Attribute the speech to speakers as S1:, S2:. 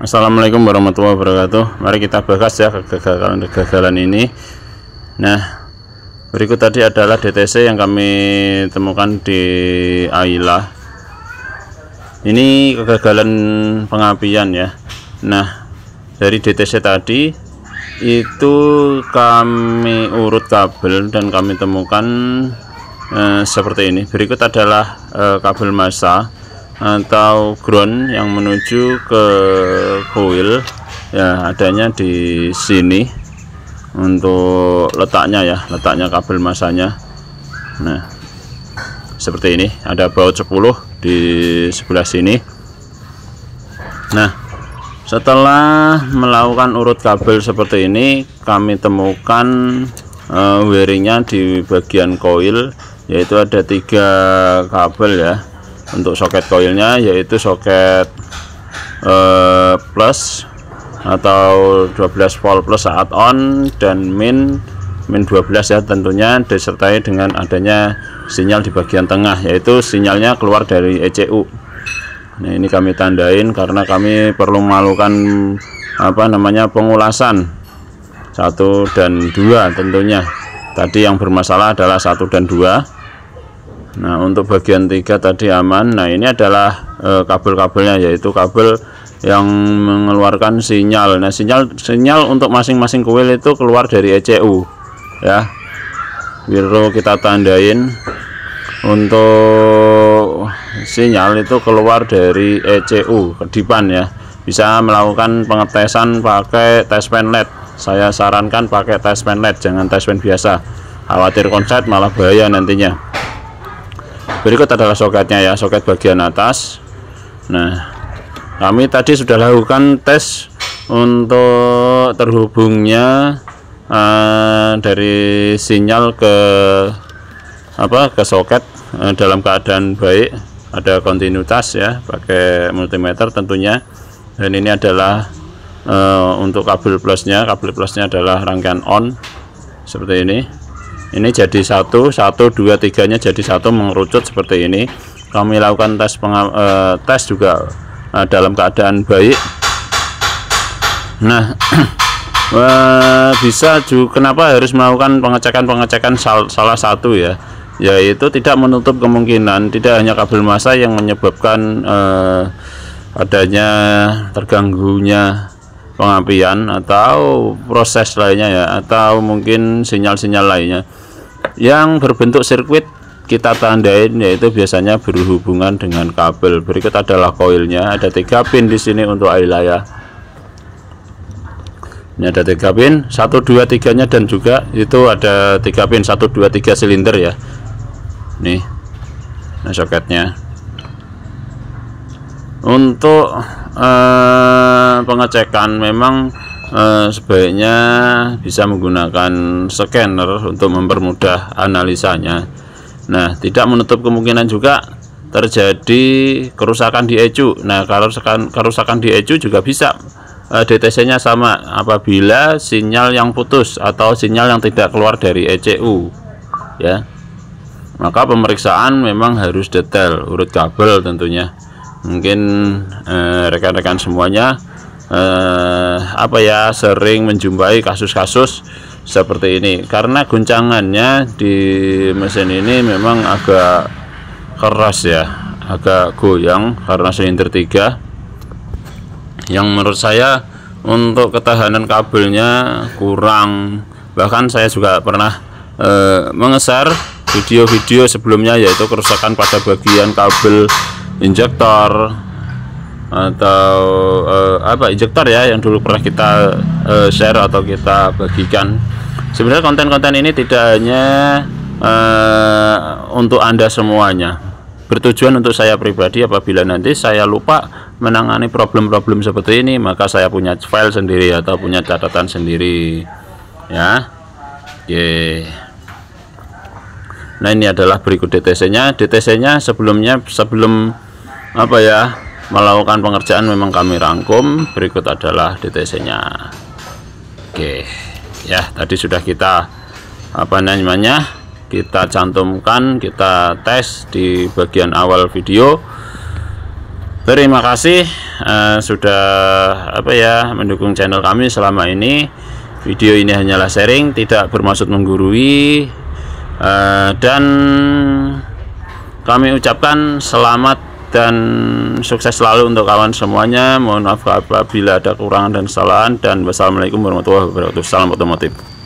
S1: Assalamualaikum warahmatullahi wabarakatuh. Mari kita bahas ya kegagalan-kegagalan ini. Nah berikut tadi adalah DTC yang kami temukan di Aila. Ini kegagalan pengapian ya. Nah dari DTC tadi itu kami urut kabel dan kami temukan eh, seperti ini. Berikut adalah eh, kabel massa atau ground yang menuju ke coil ya adanya di sini untuk letaknya ya letaknya kabel masanya. Nah seperti ini. Ada baut 10 di sebelah sini. Nah setelah melakukan urut kabel seperti ini kami temukan uh, wiringnya di bagian coil yaitu ada tiga kabel ya untuk soket coilnya yaitu soket uh, plus atau 12 volt plus saat on dan min min 12 ya tentunya disertai dengan adanya sinyal di bagian tengah yaitu sinyalnya keluar dari ECU nah ini kami tandain karena kami perlu melakukan apa namanya pengulasan. Satu dan dua tentunya. Tadi yang bermasalah adalah satu dan dua Nah untuk bagian tiga tadi aman. Nah ini adalah e, kabel-kabelnya yaitu kabel yang mengeluarkan sinyal. Nah sinyal sinyal untuk masing-masing kuil itu keluar dari ECU ya. Biru kita tandain. Untuk sinyal itu keluar dari ECU kedipan ya. Bisa melakukan pengetesan pakai tes pen LED saya sarankan pakai tes pen LED jangan tes pen biasa. Khawatir konslet malah bahaya nantinya berikut adalah soketnya ya soket bagian atas. Nah kami tadi sudah lakukan tes untuk terhubungnya uh, dari sinyal ke apa ke soket uh, dalam keadaan baik. Ada kontinuitas ya pakai multimeter tentunya. Dan ini adalah uh, untuk kabel plusnya. Kabel plusnya adalah rangkaian on seperti ini ini jadi satu satu dua tiganya jadi satu mengerucut seperti ini. Kami lakukan tes eh, tes juga eh, dalam keadaan baik. Nah eh, bisa juga kenapa harus melakukan pengecekan-pengecekan sal salah satu ya? Yaitu tidak menutup kemungkinan tidak hanya kabel massa yang menyebabkan eh, adanya terganggunya pengapian atau proses lainnya ya atau mungkin sinyal-sinyal lainnya. Yang berbentuk sirkuit kita tandain yaitu biasanya berhubungan dengan kabel. Berikut adalah koilnya. Ada tiga pin di sini untuk wilayah ini ada tiga pin satu dua tiganya dan juga itu ada tiga pin satu dua tiga silinder ya. Nih nah soketnya untuk eh, pengecekan memang eh, sebaiknya bisa menggunakan scanner untuk mempermudah analisanya. Nah tidak menutup kemungkinan juga terjadi kerusakan di ECU. Nah kerusakan kerusakan di ECU juga bisa eh, DTC nya sama apabila sinyal yang putus atau sinyal yang tidak keluar dari ECU ya. Maka pemeriksaan memang harus detail urut kabel tentunya mungkin eh, rekan-rekan eh, semuanya eh, apa ya sering menjumpai kasus-kasus seperti ini. Karena guncangannya di mesin ini memang agak keras ya agak goyang karena silinder tiga. Yang menurut saya untuk ketahanan kabelnya kurang. Bahkan saya juga pernah eh, mengeser video-video sebelumnya yaitu kerusakan pada bagian kabel injektor atau uh, apa injektor ya yang dulu pernah kita uh, share atau kita bagikan. Sebenarnya konten-konten ini tidak hanya uh, untuk anda semuanya. Bertujuan untuk saya pribadi apabila nanti saya lupa menangani problem-problem seperti ini maka saya punya file sendiri atau punya catatan sendiri. Ya. Oke. Nah ini adalah berikut DTC nya DTC nya sebelumnya sebelum apa ya? Melakukan pengerjaan memang kami rangkum. Berikut adalah DTC nya Oke ya tadi sudah kita apa namanya kita cantumkan kita tes di bagian awal video. Terima kasih uh, sudah apa ya mendukung channel kami selama ini. Video ini hanyalah sharing tidak bermaksud menggurui. Uh, dan kami ucapkan selamat dan sukses selalu untuk kawan semuanya. Mohon maaf apabila ada kekurangan dan kesalahan. Dan wassalamualaikum warahmatullahi wabarakatuh. Salam otomotif